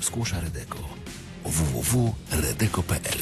Skłosza Redeko. www.redeko.pl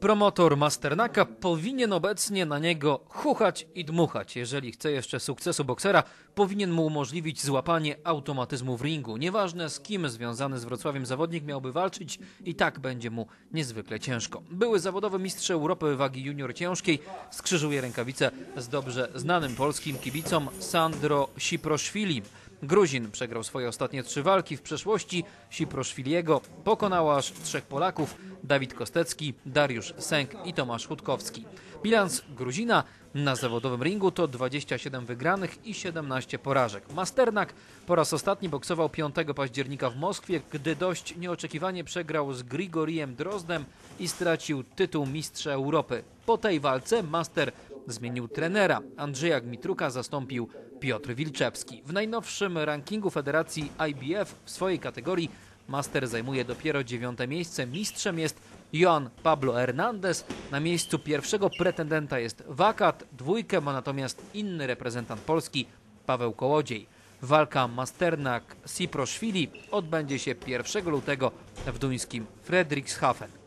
Promotor Masternaka powinien obecnie na niego chuchać i dmuchać. Jeżeli chce jeszcze sukcesu boksera, powinien mu umożliwić złapanie automatyzmu w ringu. Nieważne z kim związany z Wrocławiem zawodnik miałby walczyć, i tak będzie mu niezwykle ciężko. Były zawodowy mistrz Europy wagi junior ciężkiej skrzyżuje rękawice z dobrze znanym polskim kibicom Sandro Siproszwili. Gruzin przegrał swoje ostatnie trzy walki w przeszłości. Siproszwiliego pokonał aż trzech Polaków: Dawid Kostecki, Dariusz Sęk i Tomasz Chutkowski. Bilans Gruzina na zawodowym ringu to 27 wygranych i 17 porażek. Masternak po raz ostatni boksował 5 października w Moskwie, gdy dość nieoczekiwanie przegrał z Grigoriem Drozdem i stracił tytuł mistrza Europy. Po tej walce Master zmienił trenera. Andrzeja Gmitruka zastąpił Piotr Wilczewski. W najnowszym rankingu Federacji IBF w swojej kategorii Master zajmuje dopiero dziewiąte miejsce. Mistrzem jest Joan Pablo Hernandez. Na miejscu pierwszego pretendenta jest Wakat. Dwójkę ma natomiast inny reprezentant Polski, Paweł Kołodziej. Walka Masternak-Siproszwili odbędzie się 1 lutego w duńskim Frederikshafen.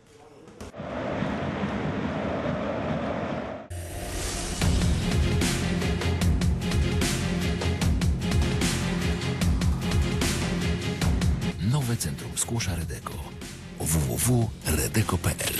Centrum Skłosza Redeko. www.redeko.pl